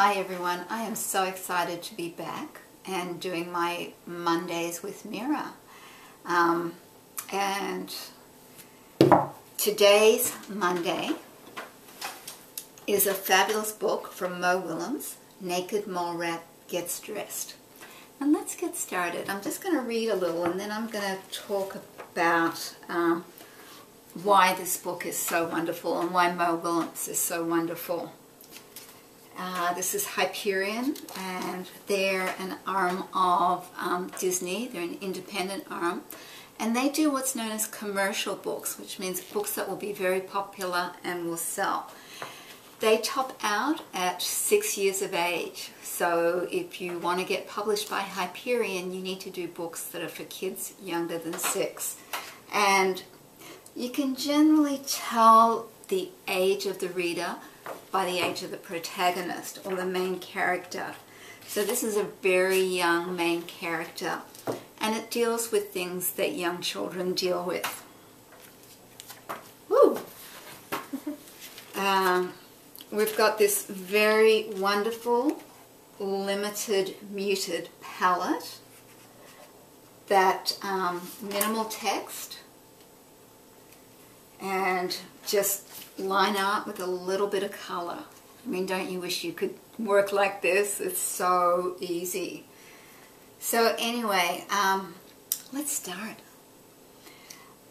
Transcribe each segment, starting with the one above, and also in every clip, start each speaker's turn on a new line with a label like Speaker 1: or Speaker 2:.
Speaker 1: Hi everyone, I am so excited to be back and doing my Mondays with Mira. Um, and today's Monday is a fabulous book from Mo Willems, Naked Mole Rat Gets Dressed. And let's get started. I'm just going to read a little and then I'm going to talk about um, why this book is so wonderful and why Mo Willems is so wonderful. Uh, this is Hyperion, and they're an arm of um, Disney. They're an independent arm. And they do what's known as commercial books, which means books that will be very popular and will sell. They top out at six years of age. So if you want to get published by Hyperion, you need to do books that are for kids younger than six. And you can generally tell the age of the reader by the age of the protagonist or the main character. So this is a very young main character and it deals with things that young children deal with. Woo! um, we've got this very wonderful limited muted palette that um, minimal text and just line art with a little bit of color. I mean, don't you wish you could work like this? It's so easy. So anyway, um, let's start.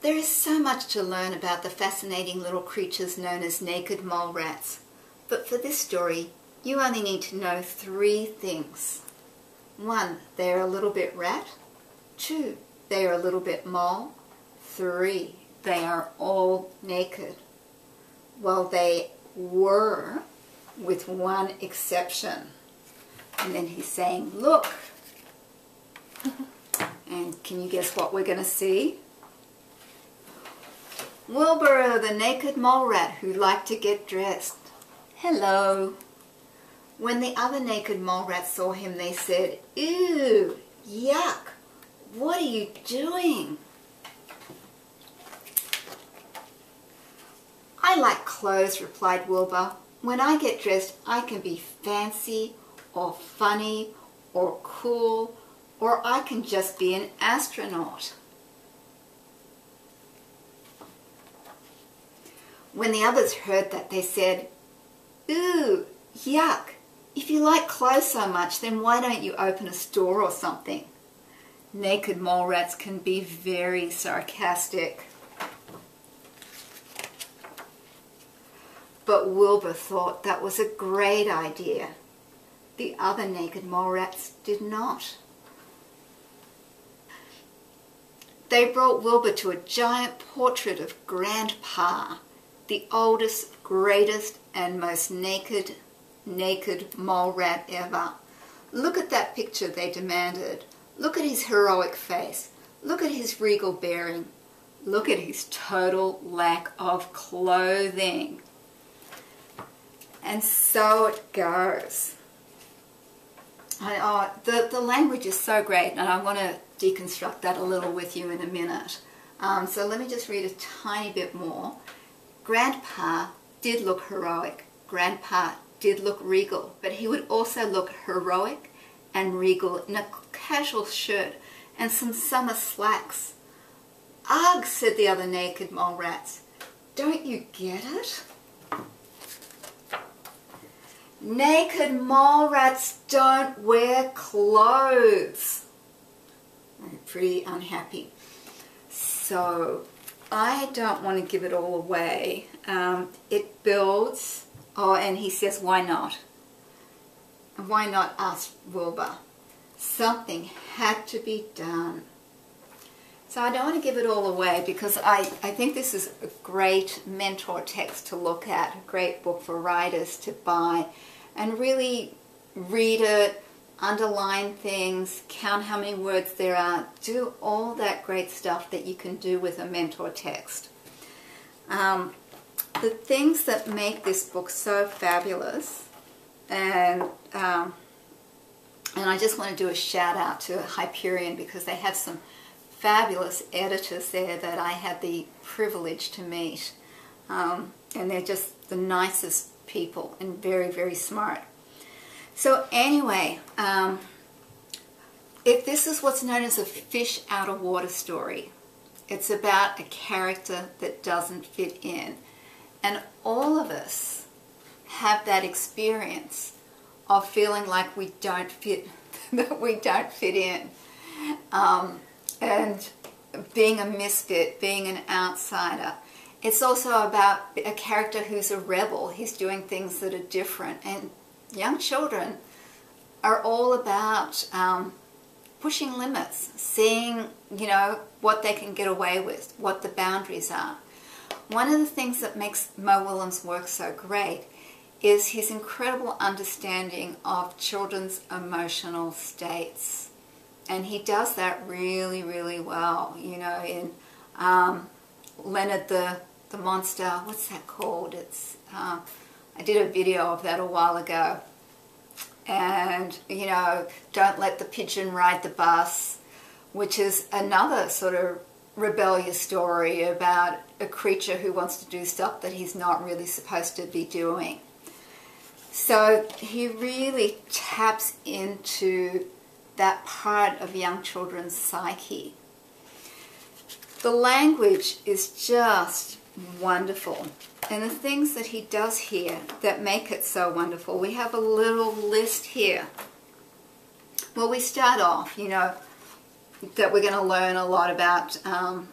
Speaker 1: There is so much to learn about the fascinating little creatures known as naked mole rats. But for this story, you only need to know three things. One, they're a little bit rat. Two, they are a little bit mole. Three, they are all naked. Well, they were, with one exception. And then he's saying, look. and can you guess what we're going to see? Wilbur, the naked mole rat who liked to get dressed. Hello. When the other naked mole rats saw him, they said, Ew, yuck, what are you doing? I like clothes, replied Wilbur. When I get dressed, I can be fancy or funny or cool or I can just be an astronaut. When the others heard that, they said, Ooh, yuck. If you like clothes so much, then why don't you open a store or something? Naked mole rats can be very sarcastic. But Wilbur thought that was a great idea. The other naked mole rats did not. They brought Wilbur to a giant portrait of Grandpa, the oldest, greatest, and most naked, naked mole rat ever. Look at that picture, they demanded. Look at his heroic face. Look at his regal bearing. Look at his total lack of clothing. And so it goes. I, oh, the, the language is so great, and I want to deconstruct that a little with you in a minute. Um, so let me just read a tiny bit more. Grandpa did look heroic. Grandpa did look regal, but he would also look heroic and regal in a casual shirt and some summer slacks. Ugh, said the other naked mole rats. Don't you get it? Naked mole rats don't wear clothes. I'm pretty unhappy. So I don't want to give it all away. Um, it builds, oh, and he says, why not? Why not us, Wilbur? Something had to be done. So I don't want to give it all away because I, I think this is a great mentor text to look at, a great book for writers to buy and really read it, underline things, count how many words there are, do all that great stuff that you can do with a mentor text. Um, the things that make this book so fabulous and um, and I just want to do a shout out to Hyperion because they have some fabulous editors there that I had the privilege to meet. Um, and they're just the nicest people and very, very smart. So anyway, um, if this is what's known as a fish out of water story, it's about a character that doesn't fit in. And all of us have that experience of feeling like we don't fit, that we don't fit in. Um, and being a misfit, being an outsider. It's also about a character who's a rebel. He's doing things that are different. And young children are all about um, pushing limits, seeing, you know, what they can get away with, what the boundaries are. One of the things that makes Mo Willems' work so great is his incredible understanding of children's emotional states. And he does that really, really well. You know, in um, Leonard the, the Monster, what's that called? It's uh, I did a video of that a while ago. And, you know, Don't Let the Pigeon Drive the Bus, which is another sort of rebellious story about a creature who wants to do stuff that he's not really supposed to be doing. So he really taps into that part of young children's psyche. The language is just wonderful. And the things that he does here that make it so wonderful, we have a little list here. Well, we start off, you know, that we're going to learn a lot about. Um,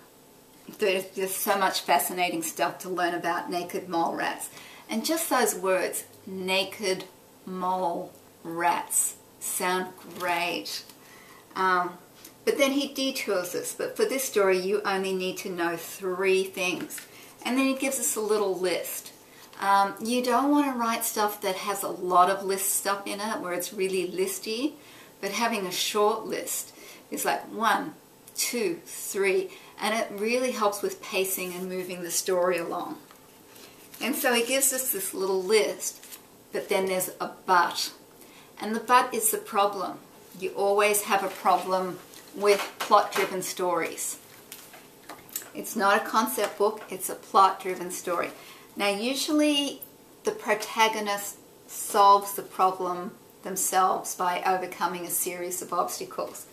Speaker 1: there's, there's so much fascinating stuff to learn about naked mole rats. And just those words, naked mole rats, sound great. Um, but then he detours us. But for this story, you only need to know three things. And then he gives us a little list. Um, you don't want to write stuff that has a lot of list stuff in it, where it's really listy. But having a short list is like one, two, three, and it really helps with pacing and moving the story along. And so he gives us this little list, but then there's a but. And the but is the problem. You always have a problem with plot-driven stories. It's not a concept book, it's a plot-driven story. Now usually the protagonist solves the problem themselves by overcoming a series of obstacles.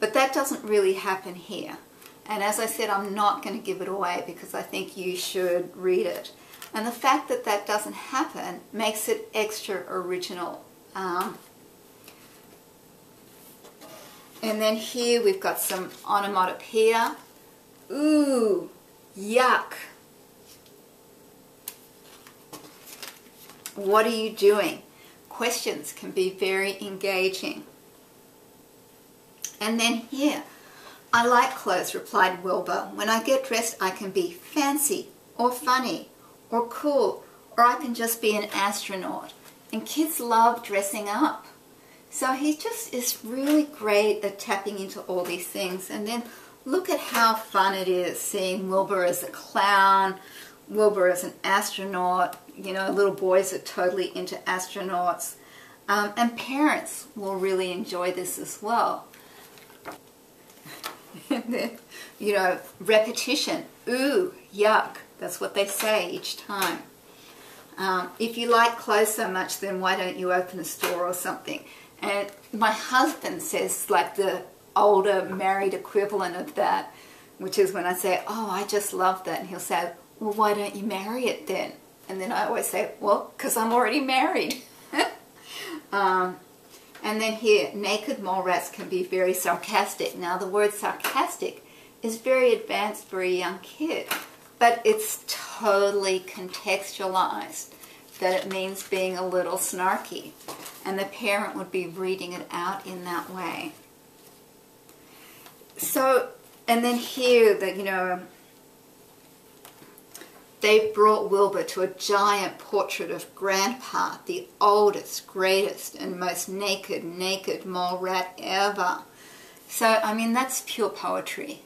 Speaker 1: But that doesn't really happen here. And as I said, I'm not going to give it away because I think you should read it. And the fact that that doesn't happen makes it extra original. Um, and then here we've got some onomatopoeia. Ooh, yuck. What are you doing? Questions can be very engaging. And then here, I like clothes, replied Wilbur. When I get dressed, I can be fancy or funny or cool, or I can just be an astronaut. And kids love dressing up. So he just is really great at tapping into all these things. And then look at how fun it is seeing Wilbur as a clown, Wilbur as an astronaut. You know, little boys are totally into astronauts. Um, and parents will really enjoy this as well. then, you know, repetition. Ooh, yuck. That's what they say each time. Um, if you like clothes so much, then why don't you open a store or something? And my husband says like the older married equivalent of that, which is when I say, oh, I just love that. And he'll say, well, why don't you marry it then? And then I always say, well, because I'm already married. um, and then here, naked mole rats can be very sarcastic. Now the word sarcastic is very advanced for a young kid, but it's totally contextualized that it means being a little snarky. And the parent would be reading it out in that way. So, and then here that, you know, um, they brought Wilbur to a giant portrait of Grandpa, the oldest, greatest, and most naked, naked mole rat ever. So, I mean, that's pure poetry.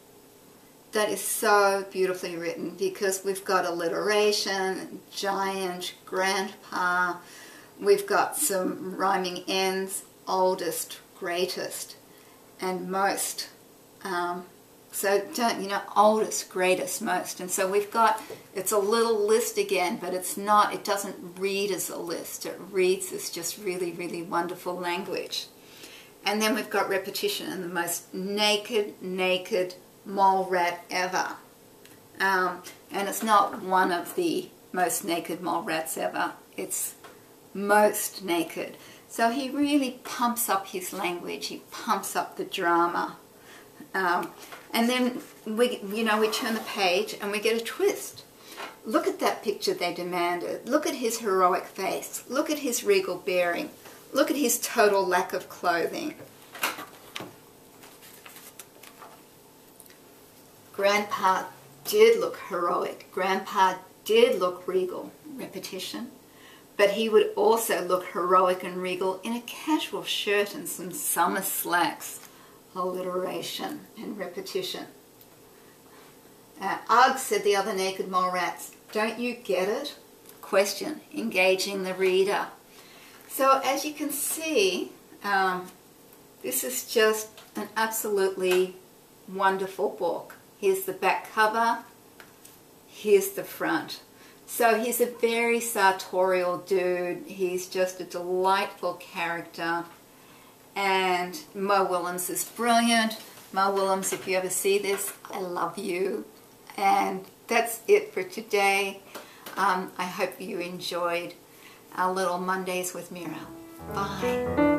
Speaker 1: That is so beautifully written because we've got alliteration, giant, grandpa, we've got some rhyming ends, oldest, greatest, and most. Um, So don't, you know, oldest, greatest, most. And so we've got, it's a little list again, but it's not, it doesn't read as a list. It reads as just really, really wonderful language. And then we've got repetition and the most naked, naked mole rat ever. Um, and it's not one of the most naked mole rats ever. It's most naked. So he really pumps up his language. He pumps up the drama. Um, and then we, you know, we turn the page and we get a twist. Look at that picture they demanded. Look at his heroic face. Look at his regal bearing. Look at his total lack of clothing. Grandpa did look heroic. Grandpa did look regal. Repetition. But he would also look heroic and regal in a casual shirt and some summer slacks alliteration and repetition. Uh, Ugh, said the other naked mole rats, don't you get it? Question, engaging the reader. So as you can see, um, this is just an absolutely wonderful book. Here's the back cover, here's the front. So he's a very sartorial dude. He's just a delightful character. And Mo Willems is brilliant. Mo Willems, if you ever see this, I love you. And that's it for today. Um, I hope you enjoyed our little Mondays with Mira. Bye.